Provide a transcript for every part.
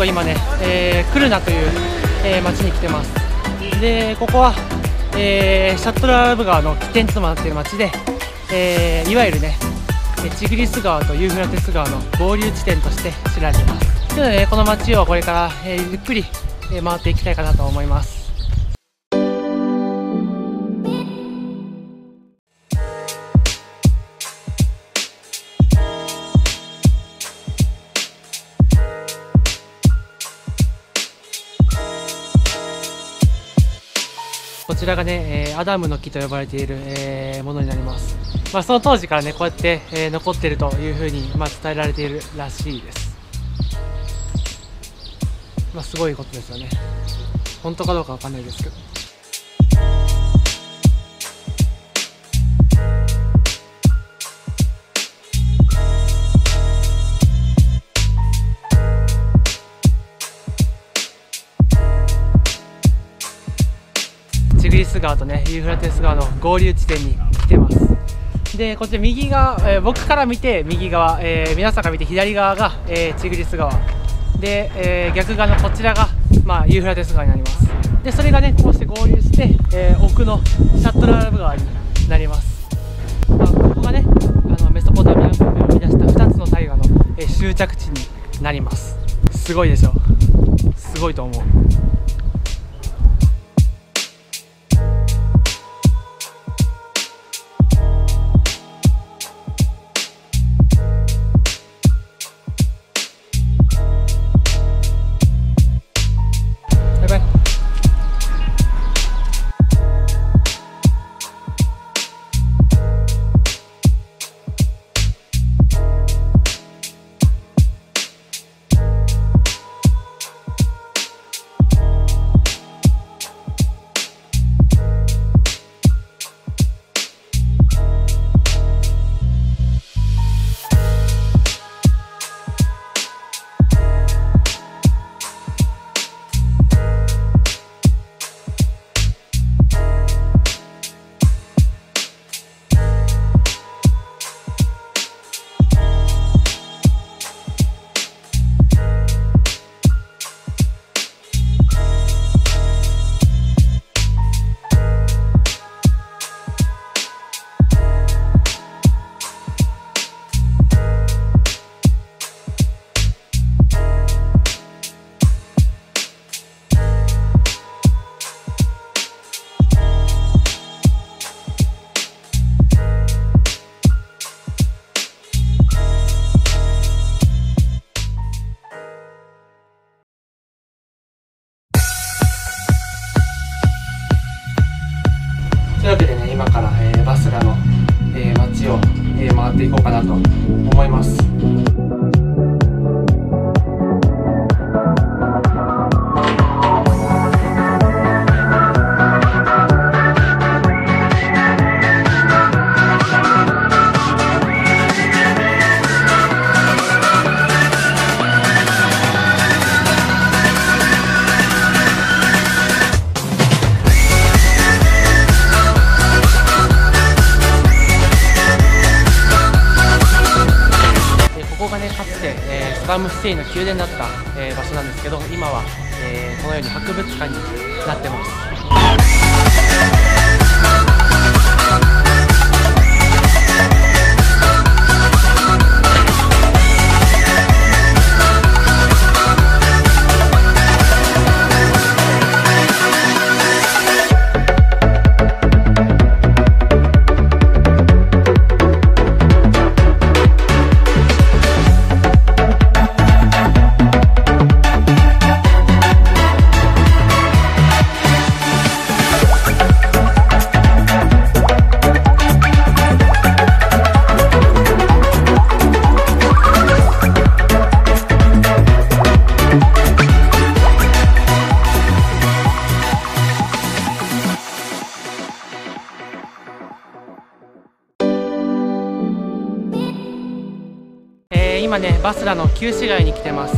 と今ね、えー、クルナという、えー、町に来てます。でここは、えー、シャットラブ川の起点となっている町で、えー、いわゆるねチグリス川とユーフラテス川の合流地点として知られています。というので、ね、この町をこれから、え、ゆっくり、回っていきたいかなと思います。こちらがね、えー、アダムの木と呼ばれている、えー、ものになります。まあ、その当時からね、こうやって、えー、残ってるというふうに、まあ、伝えられているらしいです。まあ、すごいことですよね。本当かどうかわかんないですけど。リス川とねユーフラテス川の合流地点に来てます。でこっち右側、えー、僕から見て右側、えー、皆さんから見て左側が、えー、チグリス川。で、えー、逆側のこちらが、まあ、ユーフラテス川になります。でそれがねこうして合流して、えー、奥のシャットラルブ川になります、まあ、ここがねあのメソポタミア文明を生み出した2つの大河の、えー、終着地になります。すごいでしょ？すごいと思う。ダム・フセインの宮殿だった、え、場所なんですけど今は、え、このように博物館になってます。今ねバスラの旧市街に来てます、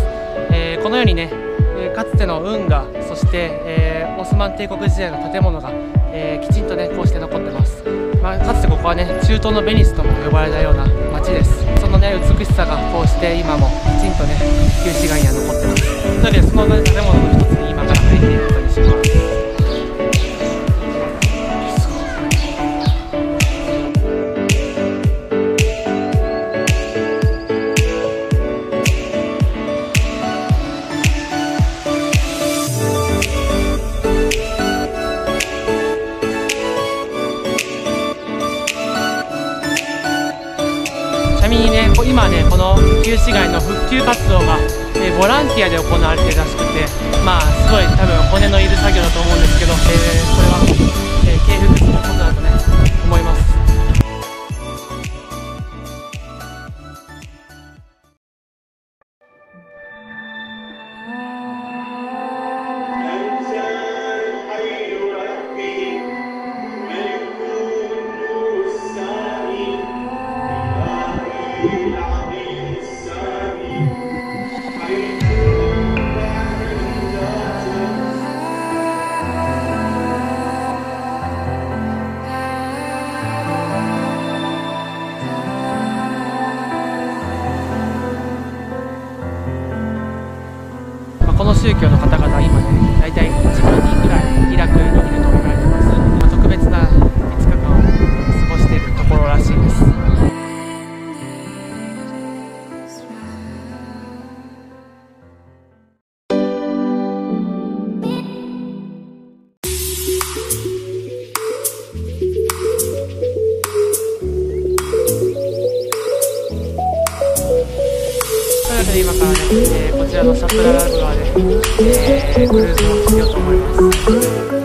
えー、このようにね、え、かつての運河そして、えー、オスマン帝国時代の建物が、えきちんとねこうして残ってます、まあ、かつてここはね中東のベニスとも呼ばれたような街です。そのね美しさがこうして今もきちんとね旧市街には残ってます。なのでその建物の一つに今から入っていくことにします。みにね、今ね、この旧市街の復旧活動が、えボランティアで行われてるらしくて、まあ、すごい多分骨のいる作業だと思うんですけど、えーこれは、というわけで今からね、えーこちらのサプララグアで、えークルーズをしようと思います。